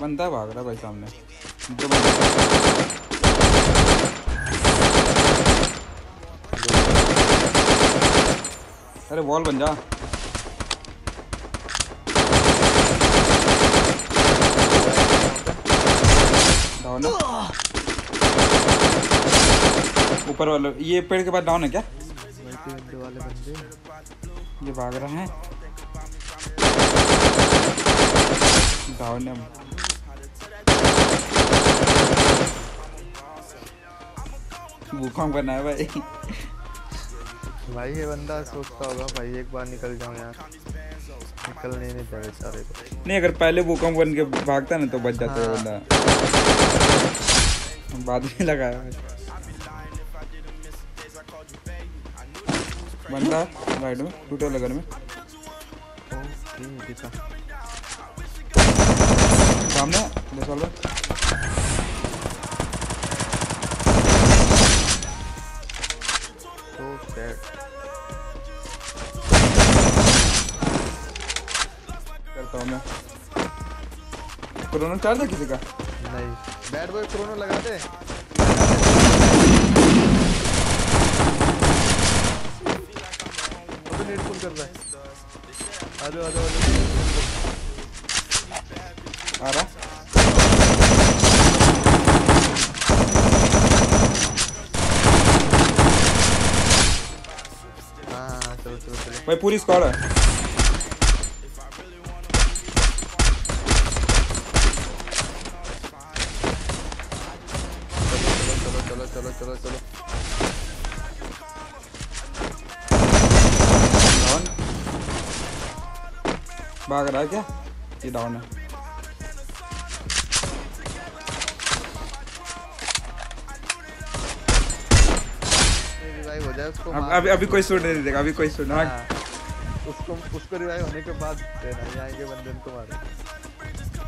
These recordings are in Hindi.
बंदा भाग रहा भाई सामने। दो अरे वॉल बन जा। ऊपर वाला, ये पेड़ के बाद डाउन है क्या? वाले बंदे ये भाग रहा है। डाउन है। भूकंप करना है भाई। भाई ये बंदा सोचता होगा भाई एक बार निकल जाऊँ यार। निकलने नहीं दे बेचारे को नहीं अगर पहले भूकंप बन के भागता ना तो बच जाता है हाँ। बंदा। बाद में लगाया बंदा राइट में टूटे घर में। सामने दस वाला हूँ मैं। कोरोना चार्ज है किसी का? नहीं। बैड बॉय क्रोनो लगा दे अबे नेट फुल कर रहा है। आ जाओ आ जाओ आ रहा हाँ। चलो चलो चलो। भाई पूरी स्क्वाड है। चलो चलो। डाउन भाग रहा है क्या? ये डाउन है। रिवाइव हो जाए उसको अब अभी अभी कोई शूट नहीं देगा अभी कोई सुन हाँ। उसको उसको रिवाइव होने के बाद देना ये आएँगे बंदे उनको मारो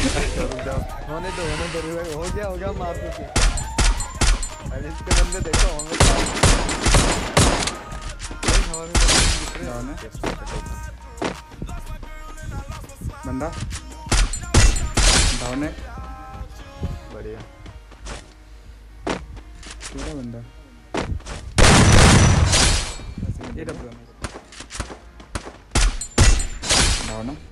होने दो होने दो रिवाइव हो गया हो गया मार दो अरे इसके बंदे देखो होंगे तो हवा में बंदे हैं। डाउन है बंदा। डाउन बढ़िया। केड़ा बंदा। ये डब्ल्यू डाउन है।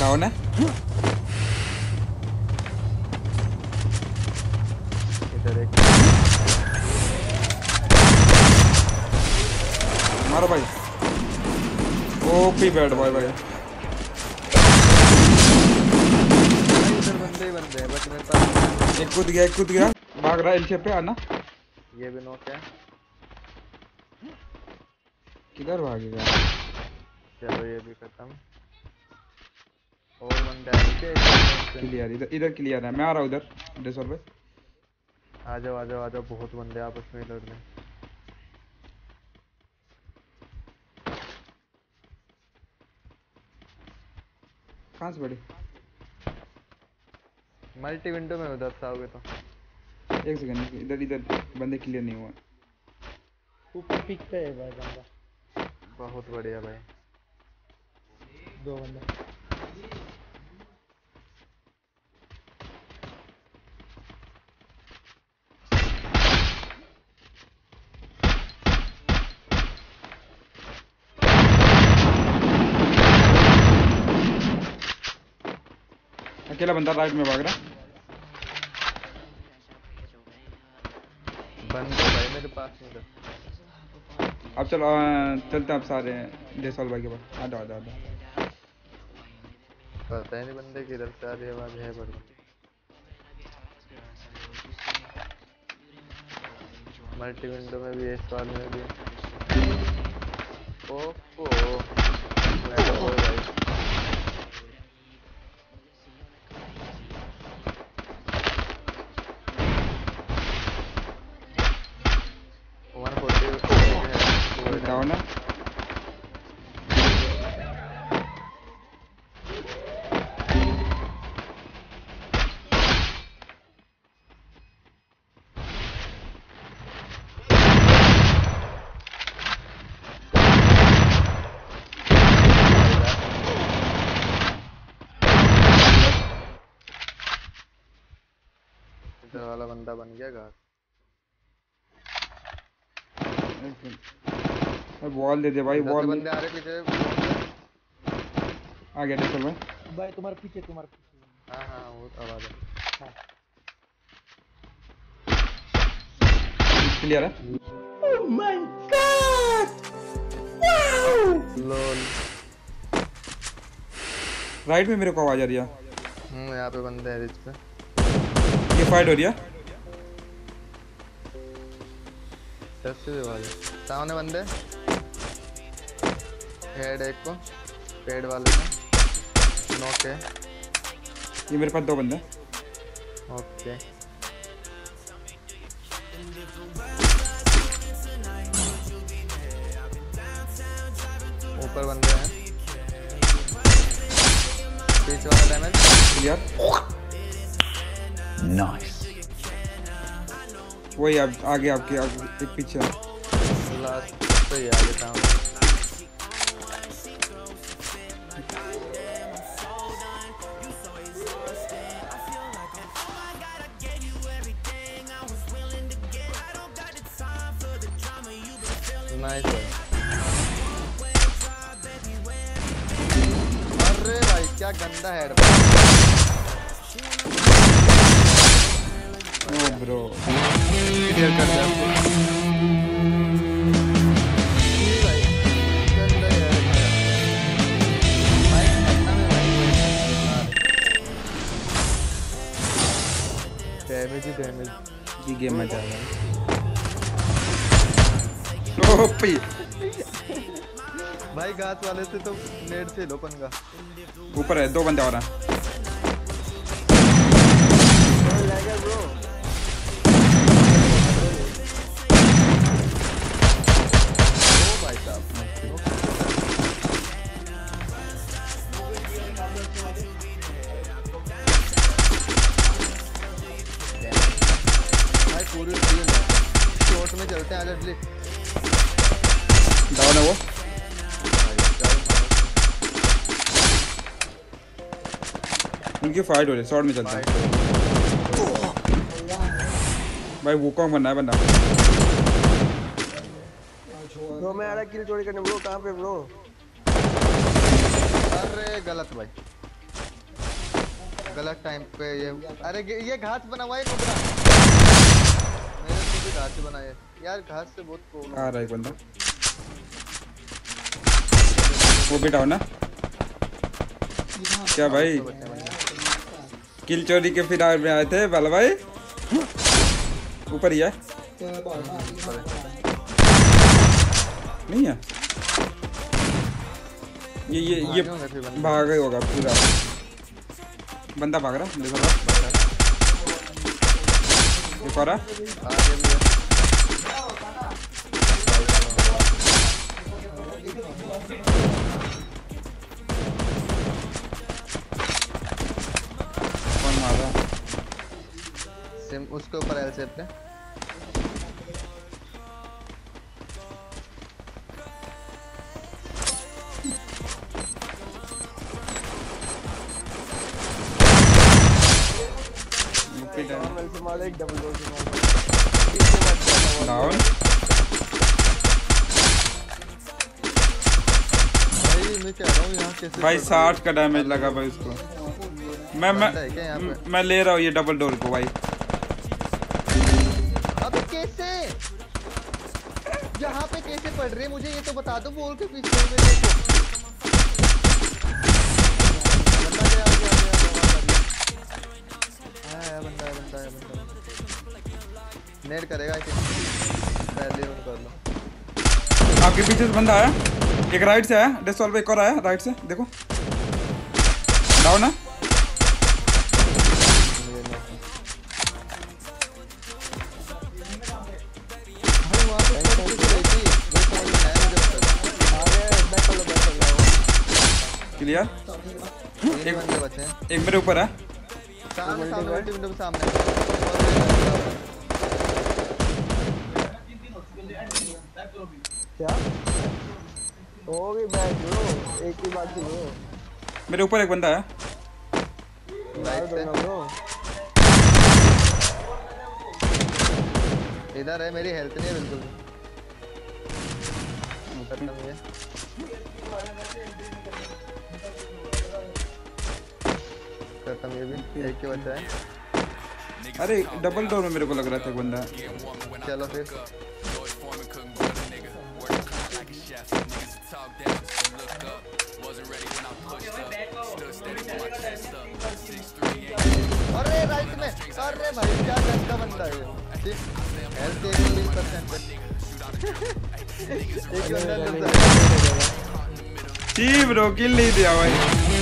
है मारो भाई। ओपी बैड बॉय भाई इधर बंदे ही बंदे मेरे पास एक कूद गया एक कूद गया। भाग रहा है एल पे आना। ये भी नोट है। किधर भागेगा? चलो ये भी खत्म। और बंदे क्लियर इधर इधर क्लियर है। मैं आ रहा हूँ उधर डेसोल पे आ जाओ आ जाओ आ जाओ। बहुत बंदे आपस में लड़ रहे हैं। कहाँ से बड़ी? मल्टी विंडो में उधर से आओगे तो। एक सेकंड इधर इधर बंदे क्लियर नहीं हुआ। ऊपर पिक पे है भाई बंदा। बहुत बढ़िया भाई। दो बंदा। अकेला बंदा राइट में भाग रहा। बंदे भाई मेरे पास में अब चलो चलते हैं अब सारे डेसोल भाई के पास। आ जाओ आ जाओ पता ही नहीं बंदे किधर से आ रही आवाज़ है बड़ी। मल्टी विंडो में भी इस वाले में भी है। सेंटर वाला बंदा बन गया भाई वॉल दे दे भाई वॉल बंदे आ रहे पीछे। आ गया देखो भाई भाई तुम्हारे पीछे तुम्हारे पीछे। हाँ हाँ वो तो आवाज़ है। हाँ। क्लियर है? ओह my god wow lol right में मेरे को आवाज़ आ रही है। हम्म यहाँ पे बंदे हैं रिच पे। फाइट हो रही है दस से आवाज़ सामने बंदे हेड एक को पेड़ वाले को नॉक है ये मेरे पास दो बंदे ओके ऊपर बंदे हैं पीछे वाला डैमेज क्लियर वही अब आगे आपके आगे एक पीछे लास्ट तो ये आगे सामने नाइस भाई अरे भाई क्या गंदा हेड ओ ब्रो क्लियर कर भाई कोई डैमेज ही डैमेज ये गेम मज़ा आ गया ओपी भाई घास वाले से तो नेट से लो पंगा। ऊपर है दो बंदे और हैं। उनकी फाइट हो रही है शॉर्ट में चलता है। भाई वो कौन बनना है बंदा ब्रो मैं आ रहा किल चोरी करने ब्रो कहाँ पे ब्रो अरे गलत भाई। गलत टाइम पे ये अरे ये घास बना हुआ है कुबरा मेरे से भी घास से बना है। यार घास से बहुत प्रॉब्लम आ रहा है एक बंदा। वो भी डाउन है। क्या भाई? किल चोरी के फिरार में आए थे, बाला भाई। ऊपर ही है। नहीं है? ये ये ये। भाग गए होगा पूरा। बंदा भाग रहा देखो एक और सिम उसके ऊपर एल शेप पे। नॉर्मल से मारो एक डबल डोर से मारो पीछे मत जाना डाउन भाई मैं कह रहा हूँ यहाँ कैसे भाई पड़ रही साठ का डैमेज लगा भाई उसको मैं मैं है? मैं ले रहा हूँ ये डबल डोर को भाई। पड़ रहे मुझे ये तो बता दो, बोल के पीछे हो बंदा बंदा बंदा नेट करेगा पहले उन कर लो। आपके पीछे से बंदा आया। एक राइट से आया डेस्टॉल पे एक और आया राइट से, देखो। डाउन है। लो क्लियर तीन बंदे बचे हैं। एक मेरे ऊपर है क्या हो गई एक ही बात थी मेरे ऊपर एक बंदा है। इधर है मेरी हेल्थ नहीं है बिल्कुल। खत्म ये भी? एक के बचा है। अरे डबल डोर में मेरे को लग रहा था बंदा। चलो फिर। अरे राइट में। अरे भाई क्या गंदा बंदा है हेल्थ एक सौ बीस परसेंट एक बंदा मिलता है ची ब्रो किल नहीं दिया भाई